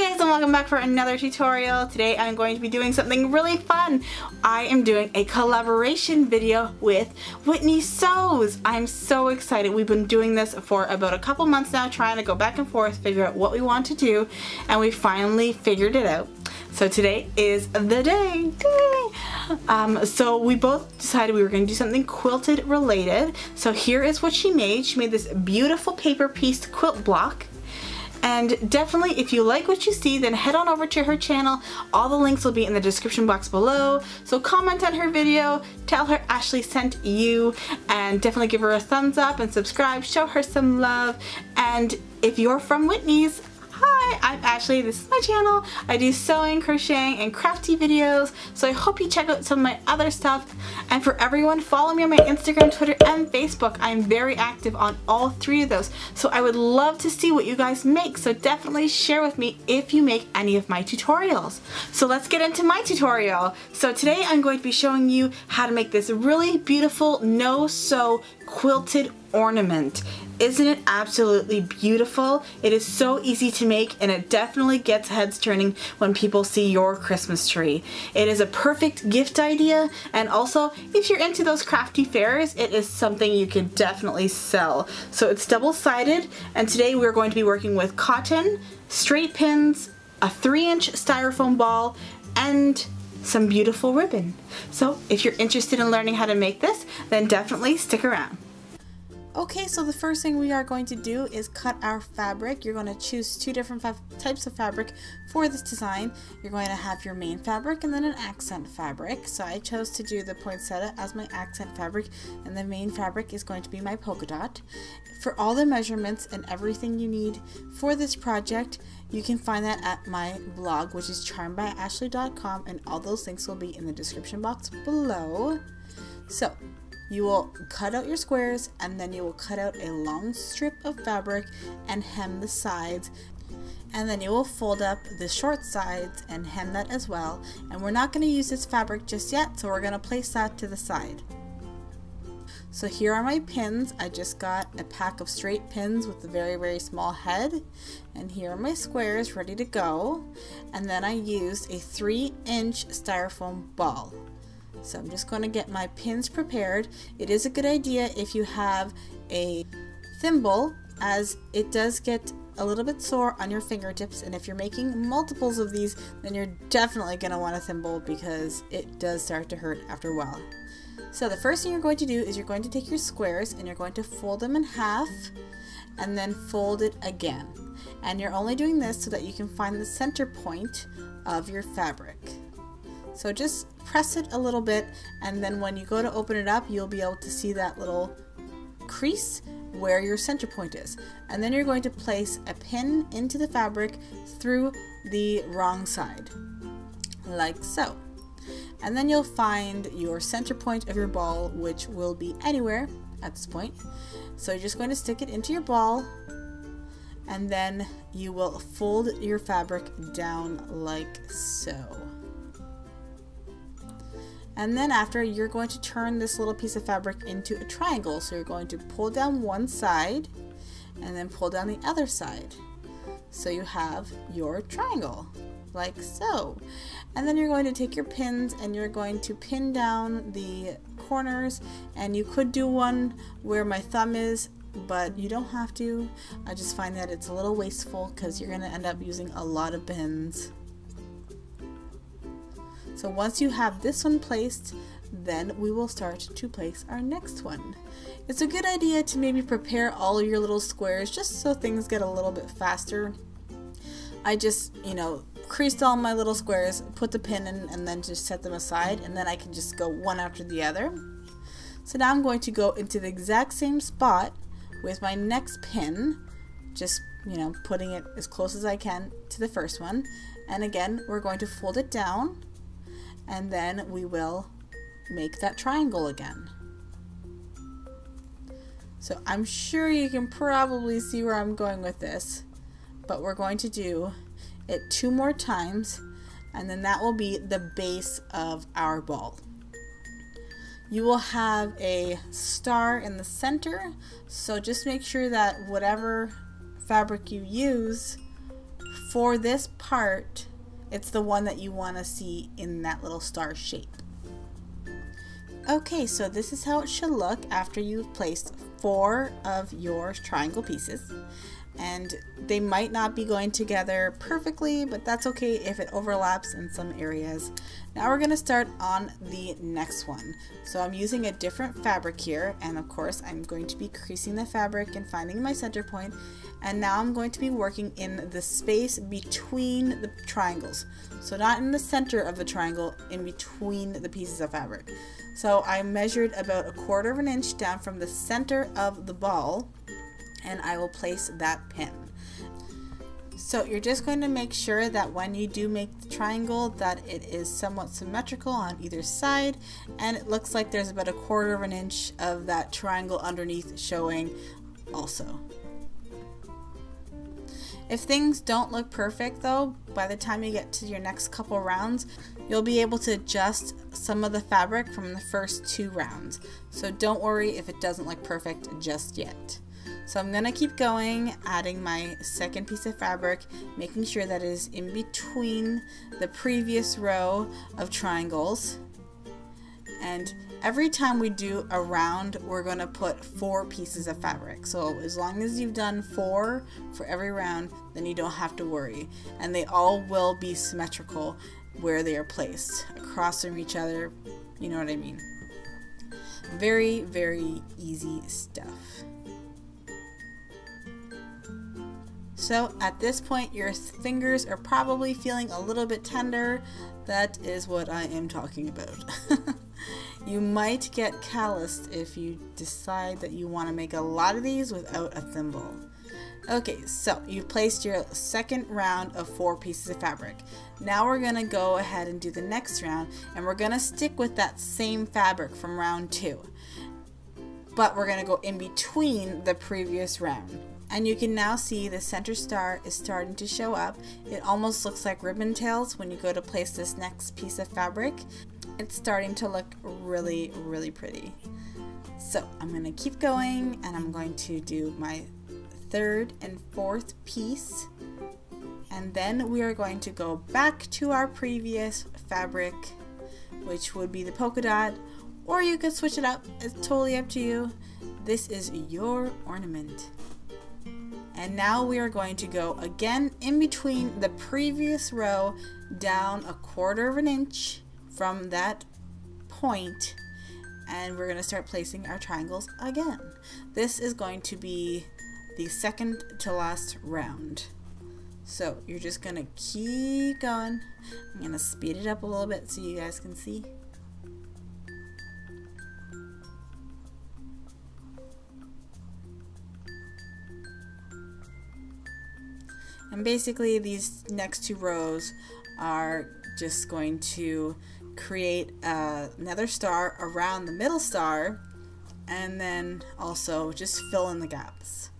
guys and welcome back for another tutorial. Today I'm going to be doing something really fun. I am doing a collaboration video with Whitney Sews. I'm so excited. We've been doing this for about a couple months now trying to go back and forth, figure out what we want to do, and we finally figured it out. So today is the day. Um, so we both decided we were going to do something quilted related. So here is what she made. She made this beautiful paper piece quilt block. And definitely, if you like what you see, then head on over to her channel. All the links will be in the description box below. So comment on her video, tell her Ashley sent you, and definitely give her a thumbs up and subscribe. Show her some love. And if you're from Whitney's, Hi, I'm Ashley, this is my channel. I do sewing, crocheting, and crafty videos, so I hope you check out some of my other stuff. And for everyone, follow me on my Instagram, Twitter, and Facebook. I'm very active on all three of those, so I would love to see what you guys make, so definitely share with me if you make any of my tutorials. So let's get into my tutorial. So today I'm going to be showing you how to make this really beautiful no-sew quilted ornament. Isn't it absolutely beautiful? It is so easy to make and it definitely gets heads turning when people see your Christmas tree. It is a perfect gift idea and also if you're into those crafty fairs, it is something you could definitely sell. So it's double-sided and today we're going to be working with cotton, straight pins, a 3-inch styrofoam ball, and some beautiful ribbon. So if you're interested in learning how to make this, then definitely stick around. Okay, so the first thing we are going to do is cut our fabric. You're going to choose two different types of fabric for this design. You're going to have your main fabric and then an accent fabric. So I chose to do the poinsettia as my accent fabric and the main fabric is going to be my polka dot. For all the measurements and everything you need for this project, you can find that at my blog, which is charmedbyashley.com, and all those links will be in the description box below. So, you will cut out your squares and then you will cut out a long strip of fabric and hem the sides and then you will fold up the short sides and hem that as well and we're not going to use this fabric just yet so we're going to place that to the side. So here are my pins. I just got a pack of straight pins with a very very small head and here are my squares ready to go and then I used a 3 inch styrofoam ball. So I'm just going to get my pins prepared. It is a good idea if you have a thimble as it does get a little bit sore on your fingertips and if you're making multiples of these then you're definitely going to want a thimble because it does start to hurt after a while. So the first thing you're going to do is you're going to take your squares and you're going to fold them in half and then fold it again. And you're only doing this so that you can find the center point of your fabric. So just press it a little bit and then when you go to open it up you'll be able to see that little crease where your center point is. And then you're going to place a pin into the fabric through the wrong side, like so. And then you'll find your center point of your ball, which will be anywhere at this point. So you're just going to stick it into your ball, and then you will fold your fabric down like so. And then after, you're going to turn this little piece of fabric into a triangle. So you're going to pull down one side and then pull down the other side. So you have your triangle, like so. And then you're going to take your pins and you're going to pin down the corners. And you could do one where my thumb is, but you don't have to. I just find that it's a little wasteful because you're going to end up using a lot of pins. So once you have this one placed, then we will start to place our next one. It's a good idea to maybe prepare all your little squares just so things get a little bit faster. I just, you know, creased all my little squares, put the pin in, and then just set them aside, and then I can just go one after the other. So now I'm going to go into the exact same spot with my next pin, just, you know, putting it as close as I can to the first one. And again, we're going to fold it down and then we will make that triangle again. So I'm sure you can probably see where I'm going with this, but we're going to do it two more times and then that will be the base of our ball. You will have a star in the center, so just make sure that whatever fabric you use for this part, it's the one that you want to see in that little star shape. Okay, so this is how it should look after you've placed four of your triangle pieces. And they might not be going together perfectly, but that's okay if it overlaps in some areas. Now we're going to start on the next one. So I'm using a different fabric here, and of course I'm going to be creasing the fabric and finding my center point. And now I'm going to be working in the space between the triangles. So not in the center of the triangle, in between the pieces of fabric. So I measured about a quarter of an inch down from the center of the ball and I will place that pin. So you're just going to make sure that when you do make the triangle that it is somewhat symmetrical on either side and it looks like there's about a quarter of an inch of that triangle underneath showing also. If things don't look perfect though, by the time you get to your next couple rounds, you'll be able to adjust some of the fabric from the first two rounds. So don't worry if it doesn't look perfect just yet. So I'm to keep going, adding my second piece of fabric, making sure that it is in between the previous row of triangles. And every time we do a round, we're to put four pieces of fabric. So as long as you've done four for every round, then you don't have to worry. And they all will be symmetrical where they are placed across from each other. You know what I mean? Very, very easy stuff. So at this point, your fingers are probably feeling a little bit tender. That is what I am talking about. you might get calloused if you decide that you want to make a lot of these without a thimble. Okay, so you've placed your second round of four pieces of fabric. Now we're going to go ahead and do the next round and we're going to stick with that same fabric from round two. But we're going to go in between the previous round. And you can now see the center star is starting to show up. It almost looks like ribbon tails when you go to place this next piece of fabric. It's starting to look really, really pretty. So I'm to keep going and I'm going to do my third and fourth piece. And then we are going to go back to our previous fabric, which would be the polka dot, or you could switch it up. It's totally up to you. This is your ornament. And now we are going to go again in between the previous row down a quarter of an inch from that point and we're going to start placing our triangles again. This is going to be the second to last round. So you're just going to keep going. I'm going to speed it up a little bit so you guys can see. And basically these next two rows are just going to create uh, another star around the middle star and then also just fill in the gaps.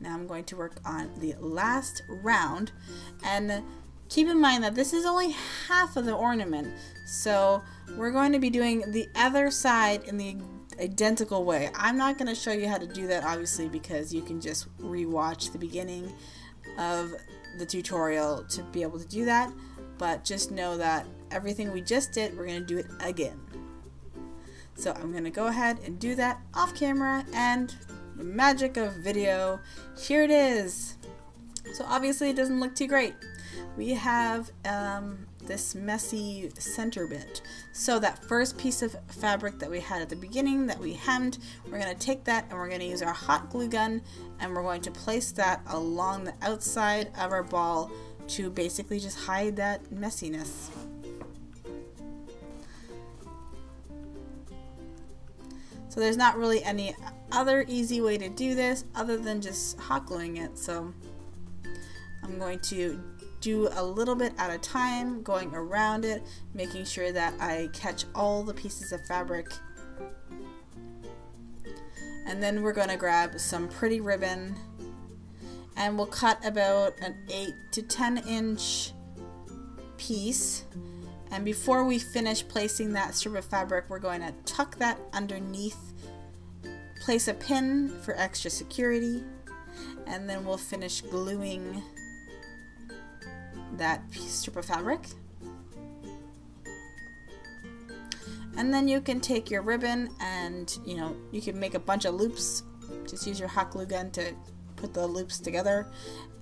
Now I'm going to work on the last round and keep in mind that this is only half of the ornament so we're going to be doing the other side in the identical way. I'm not going to show you how to do that obviously because you can just rewatch the beginning of the tutorial to be able to do that but just know that everything we just did we're going to do it again. So I'm going to go ahead and do that off camera and the magic of video, here it is. So obviously it doesn't look too great. We have um, this messy center bit. So that first piece of fabric that we had at the beginning that we hemmed, we're going to take that and we're going to use our hot glue gun and we're going to place that along the outside of our ball to basically just hide that messiness. So there's not really any other easy way to do this other than just hot gluing it. So I'm going to do a little bit at a time, going around it, making sure that I catch all the pieces of fabric. And then we're going to grab some pretty ribbon and we'll cut about an 8 to 10 inch piece. And before we finish placing that strip of fabric, we're going to tuck that underneath, place a pin for extra security, and then we'll finish gluing that strip of fabric. And then you can take your ribbon and, you know, you can make a bunch of loops. Just use your hot glue gun to put the loops together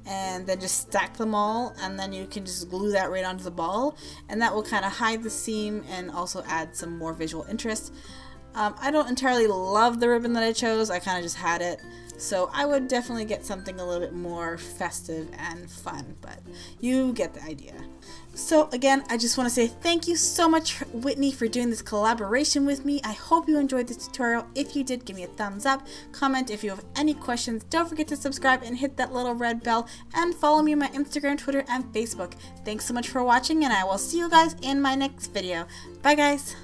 and then just stack them all and then you can just glue that right onto the ball and that will kind of hide the seam and also add some more visual interest. Um, I don't entirely love the ribbon that I chose, I kind of just had it. So I would definitely get something a little bit more festive and fun, but you get the idea. So again, I just want to say thank you so much, Whitney, for doing this collaboration with me. I hope you enjoyed this tutorial. If you did, give me a thumbs up. Comment if you have any questions. Don't forget to subscribe and hit that little red bell. And follow me on my Instagram, Twitter, and Facebook. Thanks so much for watching, and I will see you guys in my next video. Bye, guys.